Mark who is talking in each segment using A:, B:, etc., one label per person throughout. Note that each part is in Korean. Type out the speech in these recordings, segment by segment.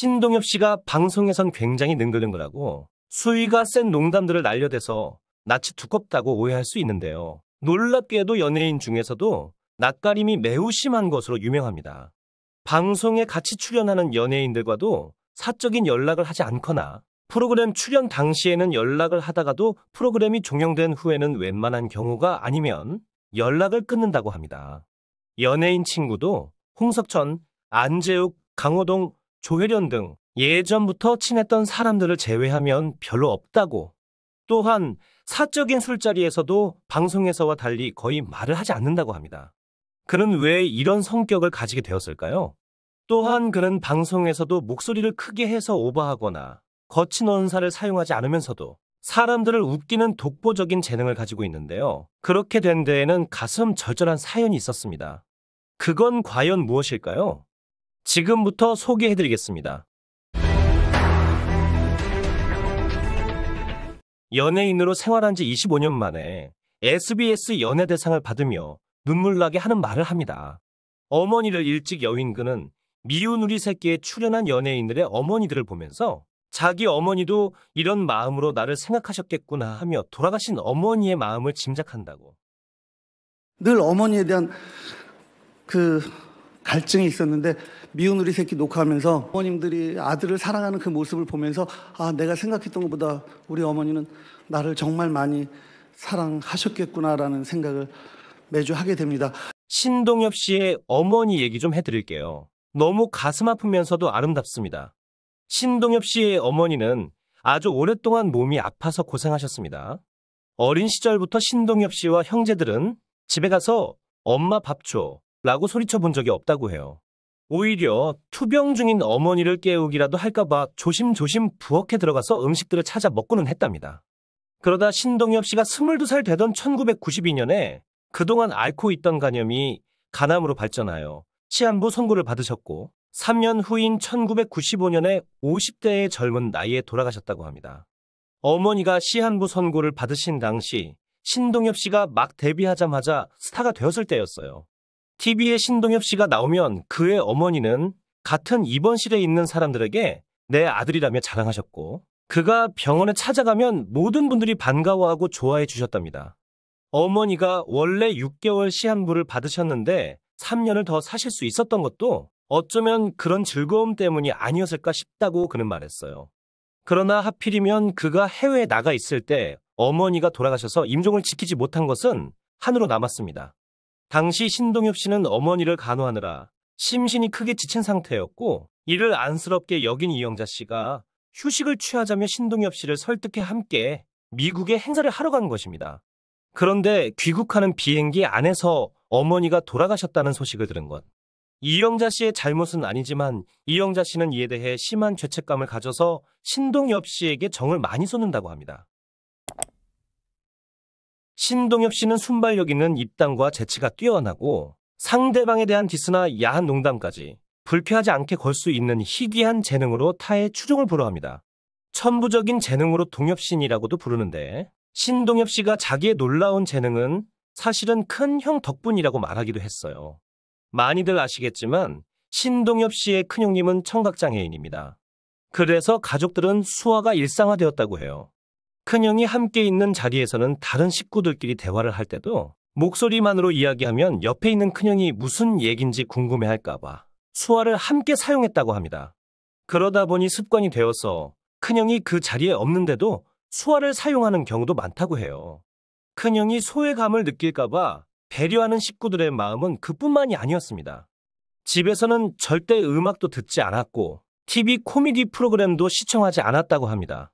A: 신동엽 씨가 방송에선 굉장히 능글능글하고 수위가 센 농담들을 날려대서 낯이 두껍다고 오해할 수 있는데요. 놀랍게도 연예인 중에서도 낯가림이 매우 심한 것으로 유명합니다. 방송에 같이 출연하는 연예인들과도 사적인 연락을 하지 않거나 프로그램 출연 당시에는 연락을 하다가도 프로그램이 종영된 후에는 웬만한 경우가 아니면 연락을 끊는다고 합니다. 연예인 친구도 홍석천, 안재욱, 강호동, 조혜련 등 예전부터 친했던 사람들을 제외하면 별로 없다고 또한 사적인 술자리에서도 방송에서와 달리 거의 말을 하지 않는다고 합니다. 그는 왜 이런 성격을 가지게 되었을까요? 또한 그는 방송에서도 목소리를 크게 해서 오버하거나 거친 언사를 사용하지 않으면서도 사람들을 웃기는 독보적인 재능을 가지고 있는데요. 그렇게 된 데에는 가슴 절절한 사연이 있었습니다. 그건 과연 무엇일까요? 지금부터 소개해드리겠습니다. 연예인으로 생활한 지 25년 만에 SBS 연예대상을 받으며 눈물나게 하는 말을 합니다. 어머니를 일찍 여윈 그는 미운 우리 새끼에 출연한 연예인들의 어머니들을 보면서 자기 어머니도 이런 마음으로 나를 생각하셨겠구나 하며 돌아가신 어머니의 마음을 짐작한다고.
B: 늘 어머니에 대한 그 갈증이 있었는데 미운 우리 새끼 녹화하면서 어머님들이 아들을 사랑하는 그 모습을 보면서 아 내가 생각했던 것보다 우리 어머니는 나를 정말 많이 사랑하셨겠구나라는 생각을 매주 하게 됩니다.
A: 신동엽 씨의 어머니 얘기 좀 해드릴게요. 너무 가슴 아프면서도 아름답습니다. 신동엽 씨의 어머니는 아주 오랫동안 몸이 아파서 고생하셨습니다. 어린 시절부터 신동엽 씨와 형제들은 집에 가서 엄마 밥 줘. 라고 소리쳐 본 적이 없다고 해요. 오히려 투병 중인 어머니를 깨우기라도 할까봐 조심조심 부엌에 들어가서 음식들을 찾아 먹고는 했답니다. 그러다 신동엽 씨가 22살 되던 1992년에 그동안 앓고 있던 간염이 간암으로 발전하여 치안부 선고를 받으셨고 3년 후인 1995년에 50대의 젊은 나이에 돌아가셨다고 합니다. 어머니가 시한부 선고를 받으신 당시 신동엽 씨가 막 데뷔하자마자 스타가 되었을 때였어요. TV에 신동엽 씨가 나오면 그의 어머니는 같은 입원실에 있는 사람들에게 내 아들이라며 자랑하셨고 그가 병원에 찾아가면 모든 분들이 반가워하고 좋아해 주셨답니다. 어머니가 원래 6개월 시한부를 받으셨는데 3년을 더 사실 수 있었던 것도 어쩌면 그런 즐거움 때문이 아니었을까 싶다고 그는 말했어요. 그러나 하필이면 그가 해외에 나가 있을 때 어머니가 돌아가셔서 임종을 지키지 못한 것은 한으로 남았습니다. 당시 신동엽 씨는 어머니를 간호하느라 심신이 크게 지친 상태였고 이를 안쓰럽게 여긴 이영자 씨가 휴식을 취하자며 신동엽 씨를 설득해 함께 미국에 행사를 하러 간 것입니다. 그런데 귀국하는 비행기 안에서 어머니가 돌아가셨다는 소식을 들은 것. 이영자 씨의 잘못은 아니지만 이영자 씨는 이에 대해 심한 죄책감을 가져서 신동엽 씨에게 정을 많이 쏟는다고 합니다. 신동엽 씨는 순발력 있는 입담과 재치가 뛰어나고 상대방에 대한 디스나 야한 농담까지 불쾌하지 않게 걸 수 있는 희귀한 재능으로 타의 추종을 불허합니다. 천부적인 재능으로 동엽신이라고도 부르는데 신동엽 씨가 자기의 놀라운 재능은 사실은 큰 형 덕분이라고 말하기도 했어요. 많이들 아시겠지만 신동엽 씨의 큰형님은 청각장애인입니다. 그래서 가족들은 수화가 일상화되었다고 해요. 큰형이 함께 있는 자리에서는 다른 식구들끼리 대화를 할 때도 목소리만으로 이야기하면 옆에 있는 큰형이 무슨 얘긴지 궁금해할까봐 수화를 함께 사용했다고 합니다. 그러다 보니 습관이 되어서 큰형이 그 자리에 없는데도 수화를 사용하는 경우도 많다고 해요. 큰형이 소외감을 느낄까봐 배려하는 식구들의 마음은 그뿐만이 아니었습니다. 집에서는 절대 음악도 듣지 않았고 TV 코미디 프로그램도 시청하지 않았다고 합니다.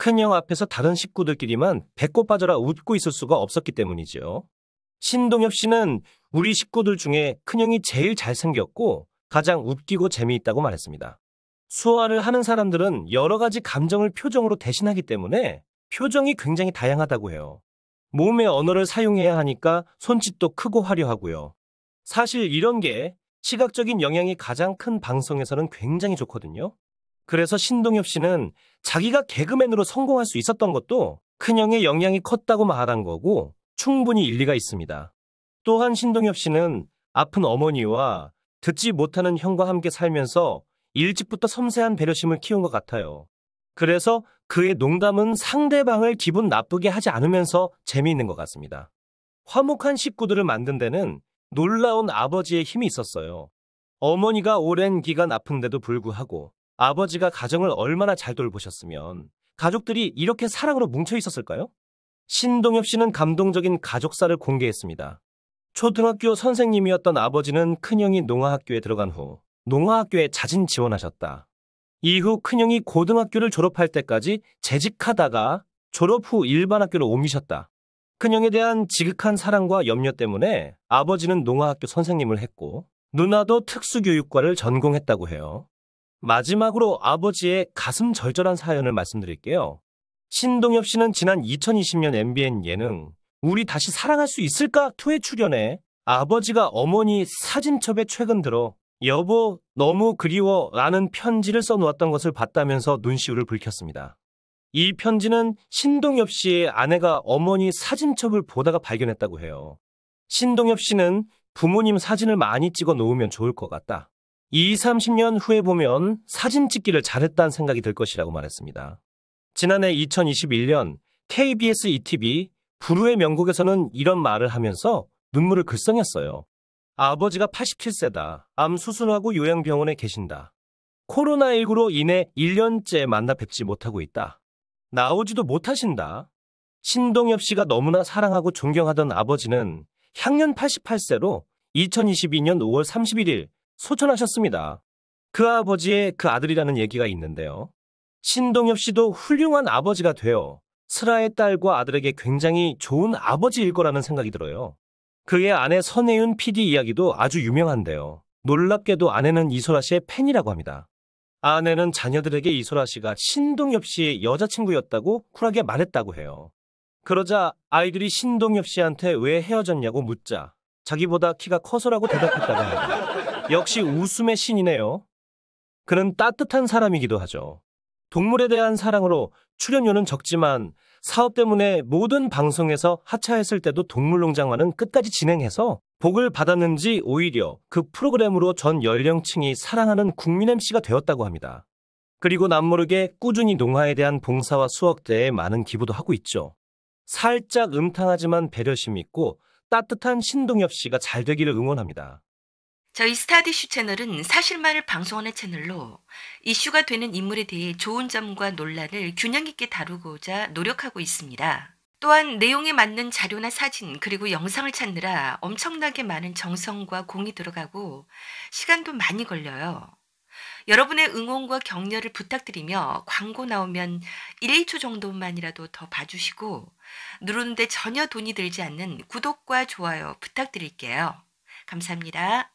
A: 큰형 앞에서 다른 식구들끼리만 배꼽 빠져라 웃고 있을 수가 없었기 때문이죠. 신동엽 씨는 우리 식구들 중에 큰형이 제일 잘생겼고 가장 웃기고 재미있다고 말했습니다. 수화를 하는 사람들은 여러 가지 감정을 표정으로 대신하기 때문에 표정이 굉장히 다양하다고 해요. 몸의 언어를 사용해야 하니까 손짓도 크고 화려하고요. 사실 이런 게 시각적인 영향이 가장 큰 방송에서는 굉장히 좋거든요. 그래서 신동엽 씨는 자기가 개그맨으로 성공할 수 있었던 것도 큰형의 영향이 컸다고 말한 거고 충분히 일리가 있습니다. 또한 신동엽 씨는 아픈 어머니와 듣지 못하는 형과 함께 살면서 일찍부터 섬세한 배려심을 키운 것 같아요. 그래서 그의 농담은 상대방을 기분 나쁘게 하지 않으면서 재미있는 것 같습니다. 화목한 식구들을 만든 데는 놀라운 아버지의 힘이 있었어요. 어머니가 오랜 기간 아픈데도 불구하고 아버지가 가정을 얼마나 잘 돌보셨으면 가족들이 이렇게 사랑으로 뭉쳐 있었을까요? 신동엽 씨는 감동적인 가족사를 공개했습니다. 초등학교 선생님이었던 아버지는 큰형이 농아학교에 들어간 후 농아학교에 자진 지원하셨다. 이후 큰형이 고등학교를 졸업할 때까지 재직하다가 졸업 후 일반 학교로 옮기셨다. 큰형에 대한 지극한 사랑과 염려 때문에 아버지는 농아학교 선생님을 했고 누나도 특수교육과를 전공했다고 해요. 마지막으로 아버지의 가슴 절절한 사연을 말씀드릴게요. 신동엽 씨는 지난 2020년 MBN 예능 우리 다시 사랑할 수 있을까? 2에 출연해 아버지가 어머니 사진첩에 최근 들어 여보 너무 그리워 라는 편지를 써놓았던 것을 봤다면서 눈시울을 붉혔습니다. 이 편지는 신동엽 씨의 아내가 어머니 사진첩을 보다가 발견했다고 해요. 신동엽 씨는 부모님 사진을 많이 찍어 놓으면 좋을 것 같다. 2, 30년 후에 보면 사진 찍기를 잘했다는 생각이 들 것이라고 말했습니다. 지난해 2021년 KBS ETV 불후의 명곡에서는 이런 말을 하면서 눈물을 글썽였어요. 아버지가 87세다. 암 수술하고 요양병원에 계신다. 코로나19로 인해 1년째 만나 뵙지 못하고 있다. 나오지도 못하신다. 신동엽 씨가 너무나 사랑하고 존경하던 아버지는 향년 88세로 2022년 5월 31일 소천하셨습니다. 그 아버지의 그 아들이라는 얘기가 있는데요. 신동엽 씨도 훌륭한 아버지가 되어 슬아의 딸과 아들에게 굉장히 좋은 아버지일 거라는 생각이 들어요. 그의 아내 선혜윤 PD 이야기도 아주 유명한데요. 놀랍게도 아내는 이소라 씨의 팬이라고 합니다. 아내는 자녀들에게 이소라 씨가 신동엽 씨의 여자친구였다고 쿨하게 말했다고 해요. 그러자 아이들이 신동엽 씨한테 왜 헤어졌냐고 묻자 자기보다 키가 커서라고 대답했다고 합니다. 역시 웃음의 신이네요. 그는 따뜻한 사람이기도 하죠. 동물에 대한 사랑으로 출연료는 적지만 사업 때문에 모든 방송에서 하차했을 때도 동물농장화는 끝까지 진행해서 복을 받았는지 오히려 그 프로그램으로 전 연령층이 사랑하는 국민 MC가 되었다고 합니다. 그리고 남모르게 꾸준히 농화에 대한 봉사와 수억대에 많은 기부도 하고 있죠. 살짝 음탕하지만 배려심 있고 따뜻한 신동엽 씨가 잘 되기를 응원합니다.
C: 저희 스타디슈 채널은 사실만을 방송하는 채널로 이슈가 되는 인물에 대해 좋은 점과 논란을 균형 있게 다루고자 노력하고 있습니다. 또한 내용에 맞는 자료나 사진 그리고 영상을 찾느라 엄청나게 많은 정성과 공이 들어가고 시간도 많이 걸려요. 여러분의 응원과 격려를 부탁드리며 광고 나오면 1, 2초 정도만이라도 더 봐주시고 누르는데 전혀 돈이 들지 않는 구독과 좋아요 부탁드릴게요. 감사합니다.